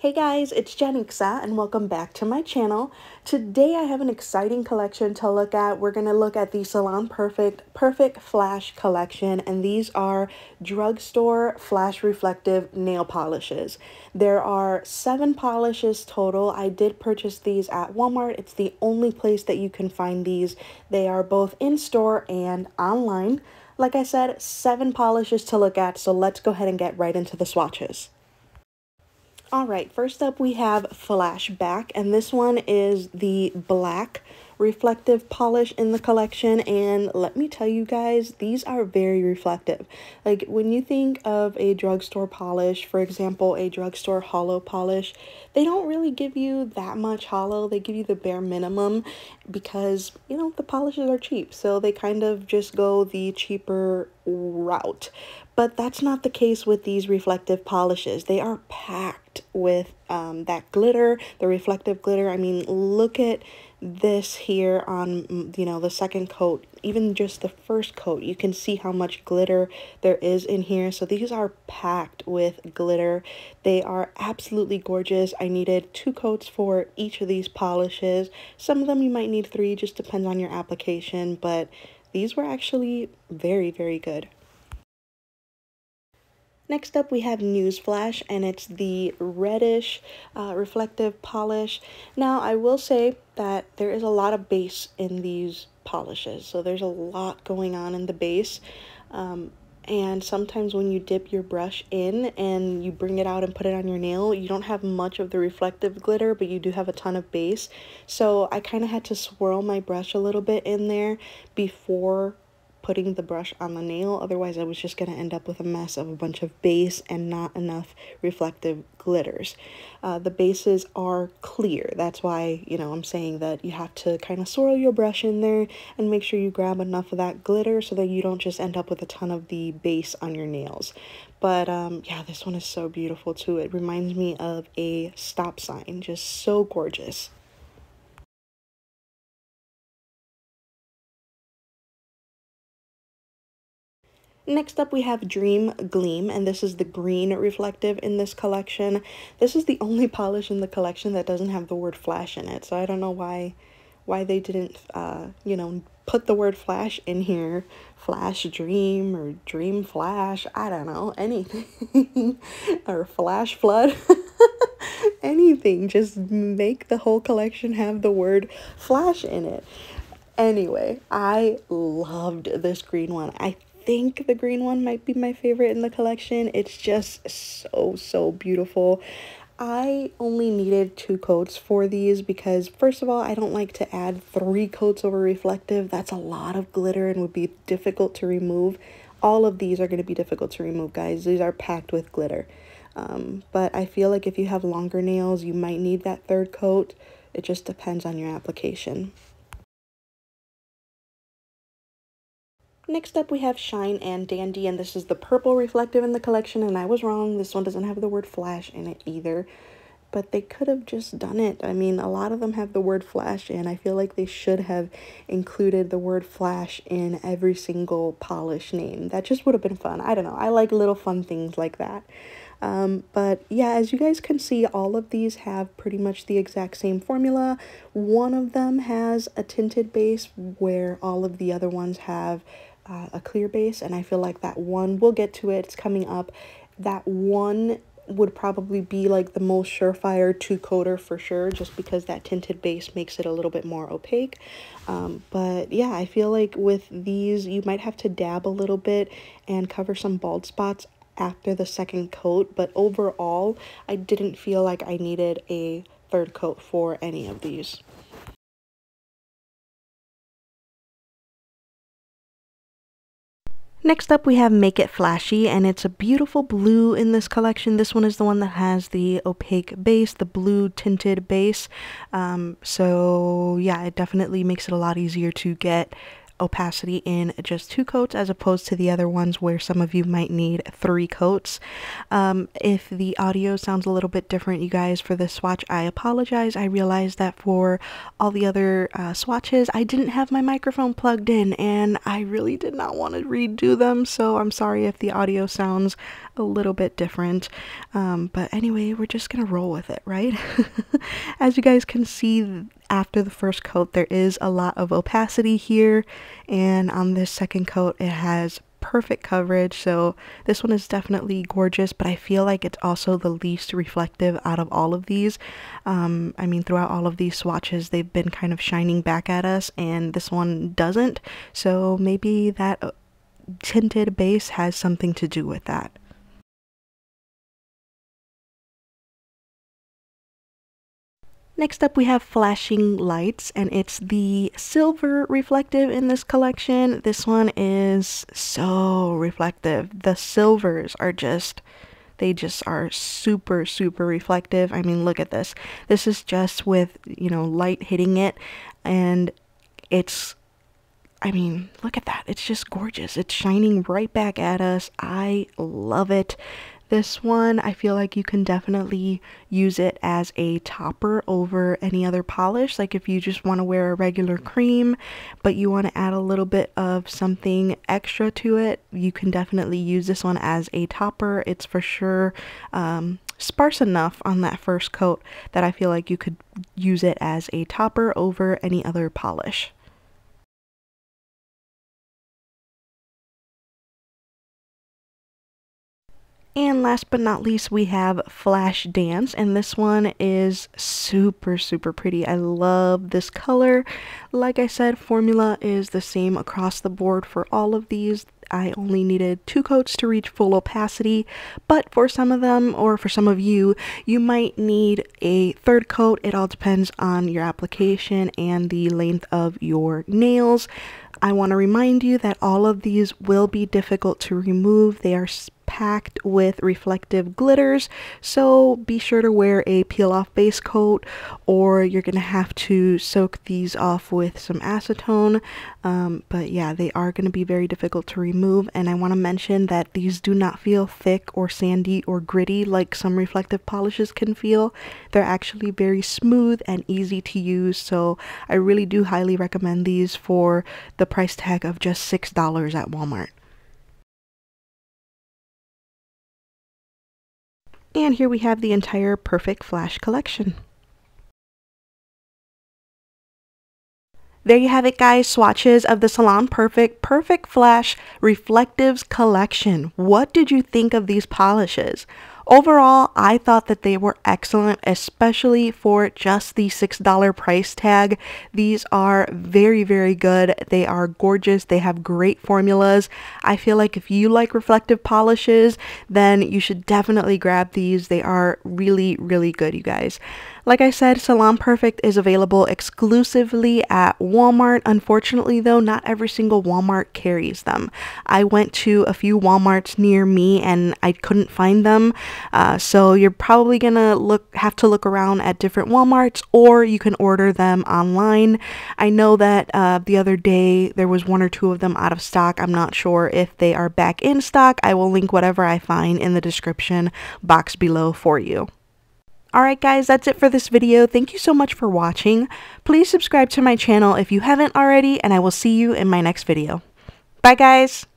Hey guys, it's Janixa and welcome back to my channel. Today I have an exciting collection to look at. We're going to look at the Salon Perfect Perfect Flash collection and these are drugstore flash reflective nail polishes. There are seven polishes total. I did purchase these at Walmart. It's the only place that you can find these. They are both in store and online. Like I said, seven polishes to look at, so let's go ahead and get right into the swatches. All right, first up we have Flashback, and this one is the black reflective polish in the collection and let me tell you guys these are very reflective. Like when you think of a drugstore polish for example a drugstore holo polish they don't really give you that much holo they give you the bare minimum because you know the polishes are cheap so they kind of just go the cheaper route. But that's not the case with these reflective polishes. They are packed with um, that glitter the reflective glitter. I mean look at this here on mm, you know the second coat even just the first coat you can see how much glitter there is in here. So these are packed with glitter. They are absolutely gorgeous. I needed two coats for each of these polishes. Some of them you might need three just depends on your application but these were actually very very good Next up we have Newsflash and it's the reddish uh, reflective polish. Now I will say that there is a lot of base in these polishes so there's a lot going on in the base um, and sometimes when you dip your brush in and you bring it out and put it on your nail you don't have much of the reflective glitter but you do have a ton of base so I kind of had to swirl my brush a little bit in there before putting the brush on the nail otherwise I was just going to end up with a mess of a bunch of base and not enough reflective glitters. Uh, the bases are clear that's why you know I'm saying that you have to kind of swirl your brush in there and make sure you grab enough of that glitter so that you don't just end up with a ton of the base on your nails. But um, yeah this one is so beautiful too. It reminds me of a stop sign just so gorgeous. Next up we have Dream Gleam and this is the green reflective in this collection. This is the only polish in the collection that doesn't have the word flash in it so I don't know why why they didn't uh you know put the word flash in here. Flash dream or dream flash I don't know anything. Or flash flood. Anything just make the whole collection have the word flash in it. Anyway I loved this green one. I think the green one might be my favorite in the collection. It's just so, so beautiful. I only needed two coats for these because first of all, I don't like to add three coats over reflective. That's a lot of glitter and would be difficult to remove. All of these are going to be difficult to remove, guys. These are packed with glitter. Um, but I feel like if you have longer nails, you might need that third coat. It just depends on your application. Next up we have Shine and Dandy and this is the purple reflective in the collection and I was wrong. This one doesn't have the word flash in it either. But they could have just done it. I mean, a lot of them have the word flash in. I feel like they should have included the word flash in every single polish name. That just would have been fun. I don't know. I like little fun things like that. Um, but yeah, as you guys can see, all of these have pretty much the exact same formula. One of them has a tinted base where all of the other ones have uh, a clear base and I feel like that one, we'll get to it, it's coming up, that one would probably be like the most surefire two coater for sure just because that tinted base makes it a little bit more opaque. Um, but yeah I feel like with these you might have to dab a little bit and cover some bald spots after the second coat but overall I didn't feel like I needed a third coat for any of these Next up we have Make It Flashy and it's a beautiful blue in this collection. This one is the one that has the opaque base, the blue tinted base. Um, so yeah, it definitely makes it a lot easier to get opacity in just two coats as opposed to the other ones where some of you might need three coats. Um, if the audio sounds a little bit different, you guys, for this swatch, I apologize. I realized that for all the other uh, swatches, I didn't have my microphone plugged in and I really did not want to redo them, so I'm sorry if the audio sounds a little bit different. Um, but anyway, we're just gonna roll with it, right? As you guys can see, after the first coat, there is a lot of opacity here, and on this second coat, it has perfect coverage. So this one is definitely gorgeous but I feel like it's also the least reflective out of all of these. Um, I mean throughout all of these swatches they've been kind of shining back at us and this one doesn't. So maybe that uh, tinted base has something to do with that Next up we have flashing lights and it's the silver reflective in this collection. This one is so reflective. The silvers are just they just are super super reflective. I mean look at this. This is just with, you know, light hitting it and it's I mean, look at that. It's just gorgeous. It's shining right back at us. I love it. This one, I feel like you can definitely use it as a topper over any other polish. Like if you just want to wear a regular cream, but you want to add a little bit of something extra to it, you can definitely use this one as a topper. It's for sure um, sparse enough on that first coat that I feel like you could use it as a topper over any other polish. And last but not least, we have Flash Dance, and this one is super, super pretty. I love this color. Like I said, formula is the same across the board for all of these. I only needed two coats to reach full opacity, but for some of them, or for some of you, you might need a third coat. It all depends on your application and the length of your nails. I want to remind you that all of these will be difficult to remove. They are packed with reflective glitters. So be sure to wear a peel off base coat or you're gonna have to soak these off with some acetone. Um, but yeah they are going to be very difficult to remove and I want to mention that these do not feel thick or sandy or gritty like some reflective polishes can feel. They're actually very smooth and easy to use so I really do highly recommend these for the price tag of just six dollars at Walmart And here we have the entire Perfect Flash collection. There you have it guys, swatches of the Salon Perfect Perfect Flash Reflectives collection. What did you think of these polishes? Overall, I thought that they were excellent, especially for just the $6 price tag. These are very, very good. They are gorgeous. They have great formulas. I feel like if you like reflective polishes, then you should definitely grab these. They are really, really good, you guys. Like I said, Salon Perfect is available exclusively at Walmart. Unfortunately, though, not every single Walmart carries them. I went to a few Walmarts near me and I couldn't find them. Uh, so you're probably gonna look have to look around at different Walmarts or you can order them online. I know that uh, the other day there was one or two of them out of stock. I'm not sure if they are back in stock. I will link whatever I find in the description box below for you. Alright guys, that's it for this video. Thank you so much for watching. Please subscribe to my channel if you haven't already, and I will see you in my next video. Bye guys!